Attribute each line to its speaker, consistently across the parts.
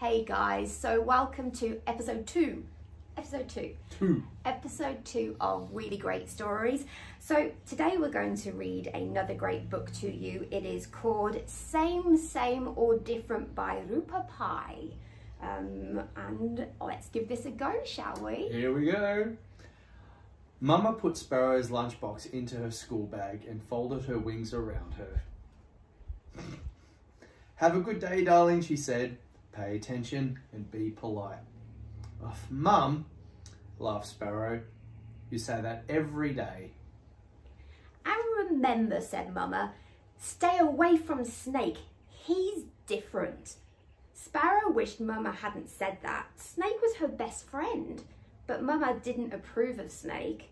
Speaker 1: Hey guys, so welcome to episode two. Episode two.
Speaker 2: Two.
Speaker 1: Episode two of Wheelie Great Stories. So today we're going to read another great book to you. It is called Same, Same or Different by Roopa Pai. Um, and let's give this a go, shall we?
Speaker 2: Here we go. Mama put Sparrow's lunchbox into her school bag and folded her wings around her. Have a good day, darling, she said. Pay attention and be polite. Oh, Mum, laughed Sparrow. You say that every day.
Speaker 1: And remember, said Mama, stay away from Snake. He's different. Sparrow wished Mama hadn't said that. Snake was her best friend, but Mama didn't approve of Snake.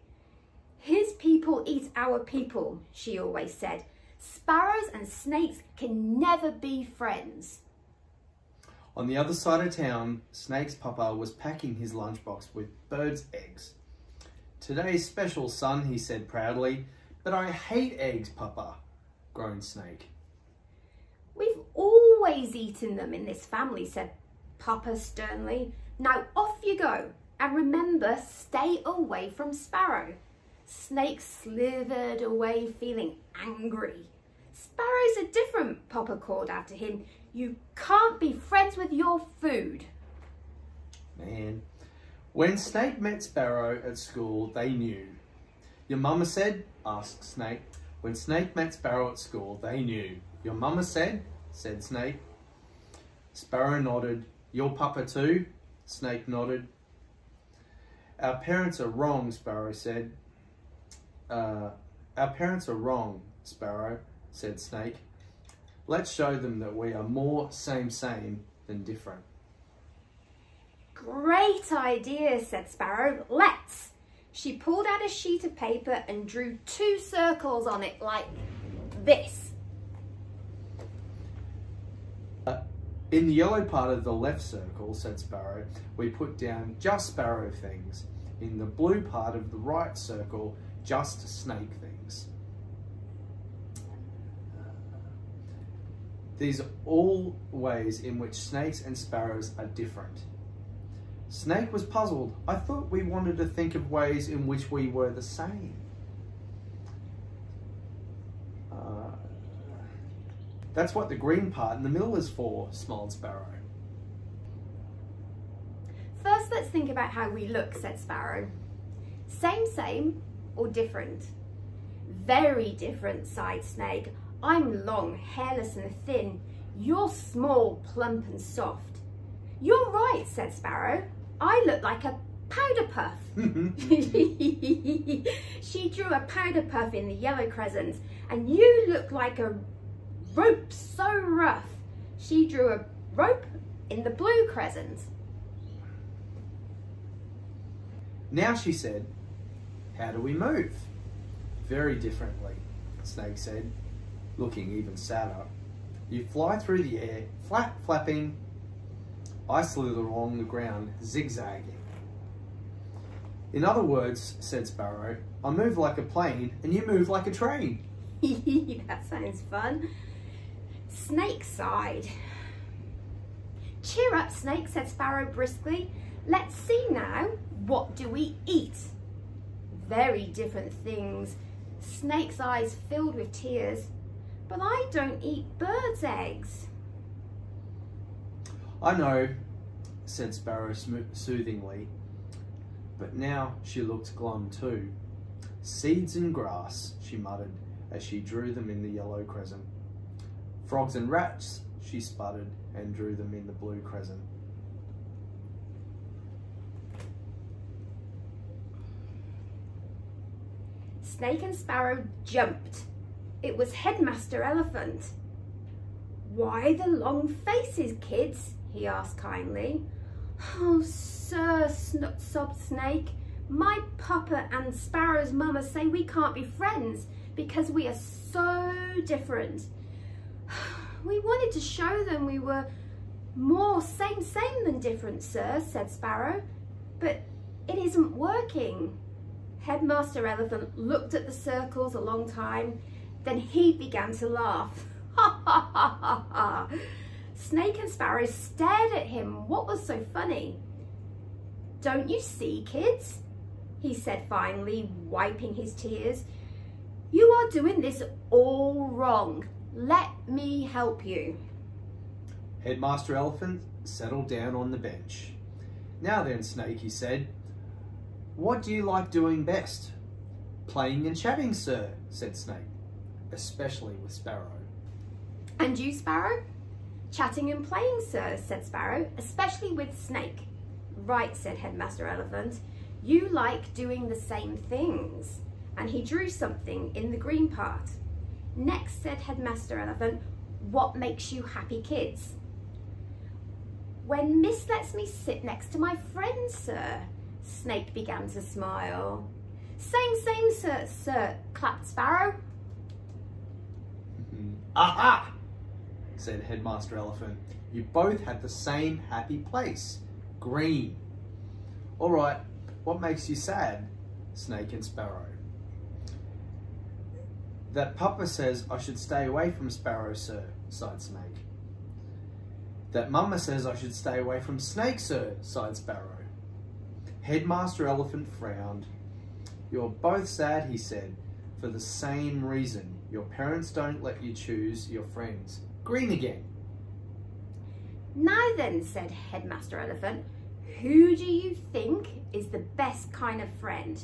Speaker 1: His people eat our people, she always said. Sparrows and snakes can never be friends.
Speaker 2: On the other side of town, Snake's papa was packing his lunchbox with birds' eggs. Today's special, son, he said proudly. But I hate eggs, papa, groaned Snake.
Speaker 1: We've always eaten them in this family, said Papa sternly. Now off you go, and remember, stay away from Sparrow. Snake slithered away, feeling angry. Sparrows are different, Papa called after him. You can't be friends with your food.
Speaker 2: Man. When Snake met Sparrow at school, they knew. Your mama said? asked Snake. When Snake met Sparrow at school, they knew. Your mama said? said Snake. Sparrow nodded. Your papa too? Snake nodded. Our parents are wrong, Sparrow said. Uh, our parents are wrong, Sparrow, said Snake. Let's show them that we are more same same than different.
Speaker 1: Great idea, said Sparrow. Let's. She pulled out a sheet of paper and drew two circles on it like this.
Speaker 2: Uh, in the yellow part of the left circle, said Sparrow, we put down just Sparrow things. In the blue part of the right circle, just snake things. These are all ways in which snakes and sparrows are different. Snake was puzzled. I thought we wanted to think of ways in which we were the same. Uh, that's what the green part in the middle is for, smiled Sparrow.
Speaker 1: First, let's think about how we look, said Sparrow. Same, same, or different? Very different, sighed Snake. I'm long, hairless and thin. You're small, plump and soft. You're right, said Sparrow. I look like a powder puff. she drew a powder puff in the yellow crescent, and you look like a rope so rough. She drew a rope in the blue crescent.
Speaker 2: Now, she said, how do we move? Very differently, Snake said, looking even sadder. You fly through the air, flap flapping. I slither along the ground, zigzagging. In other words, said Sparrow, I move like a plane and you move like a train.
Speaker 1: that sounds fun. Snake sighed. Cheer up, Snake, said Sparrow briskly. Let's see now, what do we eat? Very different things. Snake's eyes filled with tears. But I don't eat birds' eggs.
Speaker 2: I know, said Sparrow soothingly. But now she looked glum too. Seeds and grass, she muttered as she drew them in the yellow crescent. Frogs and rats, she sputtered and drew them in the blue crescent.
Speaker 1: Snake and Sparrow jumped. It was Headmaster Elephant. Why the long faces, kids? he asked kindly. Oh, sir, sobbed Snake. My papa and Sparrow's mama say we can't be friends because we are so different. We wanted to show them we were more same same than different, sir, said Sparrow, but it isn't working. Headmaster Elephant looked at the circles a long time, then he began to laugh. Ha ha ha ha ha! Snake and Sparrow stared at him. What was so funny? Don't you see, kids? He said finally, wiping his tears. You are doing this all wrong. Let me help you.
Speaker 2: Headmaster Elephant settled down on the bench. Now then, Snake, he said, what do you like doing best? Playing and chatting, sir, said Snake, especially with Sparrow.
Speaker 1: And you, Sparrow? Chatting and playing, sir, said Sparrow, especially with Snake. Right, said Headmaster Elephant. You like doing the same things. And he drew something in the green part. Next, said Headmaster Elephant, what makes you happy kids? When Miss lets me sit next to my friend, sir, Snake began to smile. Same, same, sir, sir, clapped Sparrow.
Speaker 2: Aha! said Headmaster Elephant. You both had the same happy place. Green. All right, what makes you sad? Snake and Sparrow. That Papa says I should stay away from Sparrow, sir, sighed Snake. That Mama says I should stay away from Snake, sir, sighed Sparrow. Headmaster Elephant frowned. You're both sad, he said, for the same reason. Your parents don't let you choose your friends. Green again.
Speaker 1: Now then, said Headmaster Elephant, who do you think is the best kind of friend?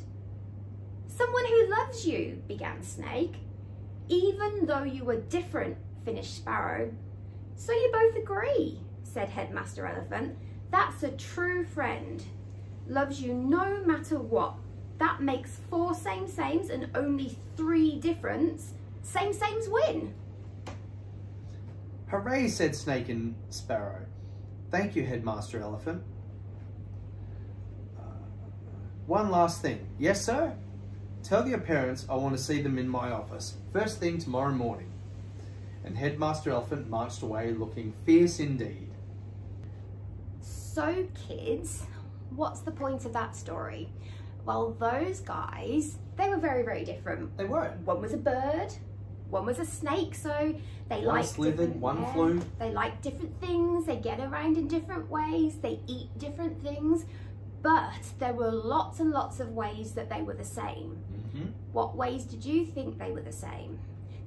Speaker 1: Someone who loves you, began Snake. Even though you were different, finished Sparrow. So you both agree, said Headmaster Elephant. That's a true friend. Loves you no matter what. That makes four same sames and only three difference. Same sames win.
Speaker 2: Hooray, said Snake and Sparrow. Thank you, Headmaster Elephant. Uh, one last thing. Yes, sir? Tell your parents I want to see them in my office, first thing tomorrow morning. And Headmaster Elephant marched away looking fierce indeed.
Speaker 1: So, kids, what's the point of that story? Well, those guys, they were very, very different.
Speaker 2: They were.
Speaker 1: One was a bird, one was a snake, so they
Speaker 2: one
Speaker 1: like
Speaker 2: slithered, one flew.
Speaker 1: They like different things, they get around in different ways, they eat different things, but there were lots and lots of ways that they were the same.
Speaker 2: Mm -hmm.
Speaker 1: What ways did you think they were the same?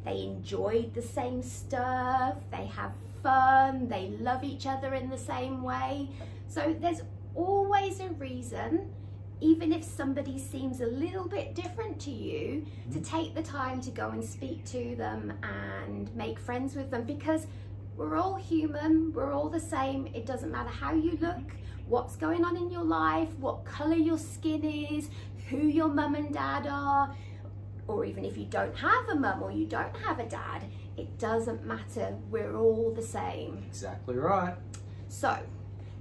Speaker 1: They enjoyed the same stuff, they have fun, they love each other in the same way. So there's always a reason even if somebody seems a little bit different to you, mm-hmm. to take the time to go and speak to them and make friends with them because we're all human, we're all the same. It doesn't matter how you look, what's going on in your life, what colour your skin is, who your mum and dad are, or even if you don't have a mum or you don't have a dad, it doesn't matter. We're all the same.
Speaker 2: Exactly right.
Speaker 1: So,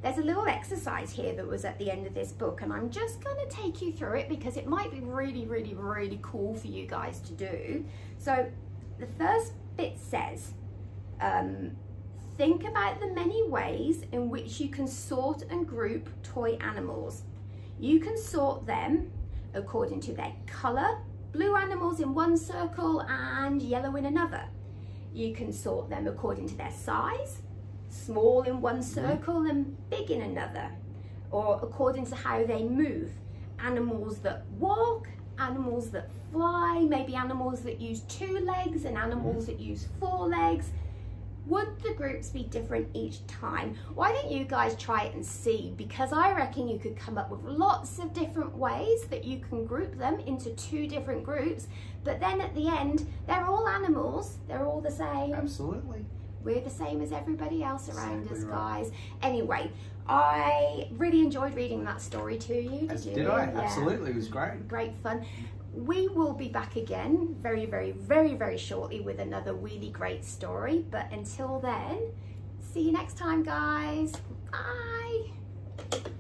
Speaker 1: there's a little exercise here that was at the end of this book and I'm just going to take you through it because it might be really, really, really cool for you guys to do. So the first bit says, um, think about the many ways in which you can sort and group toy animals. You can sort them according to their colour, blue animals in one circle and yellow in another. You can sort them according to their size, small in one mm-hmm. circle and big in another, or according to how they move. Animals that walk, animals that fly, maybe animals that use two legs and animals mm-hmm. that use four legs. Would the groups be different each time? Why don't you guys try it and see? Because I reckon you could come up with lots of different ways that you can group them into two different groups. But then at the end, they're all animals. They're all the same.
Speaker 2: Absolutely.
Speaker 1: We're the same as everybody else around exactly us, right. guys. Anyway, I really enjoyed reading that story to you.
Speaker 2: Did,
Speaker 1: you?
Speaker 2: did I? Yeah. Absolutely, it was great.
Speaker 1: Great fun. We will be back again very, very, very, very shortly with another really great story. But until then, see you next time, guys. Bye.